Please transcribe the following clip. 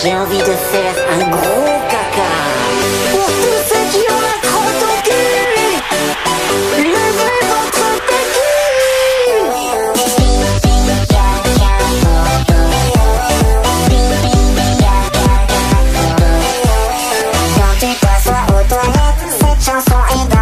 J'ai envie de faire un gros caca. Pour tous ceux qui ont la crotte au cul, levez votre Quand tu t'assois aux toilettes, cette chanson est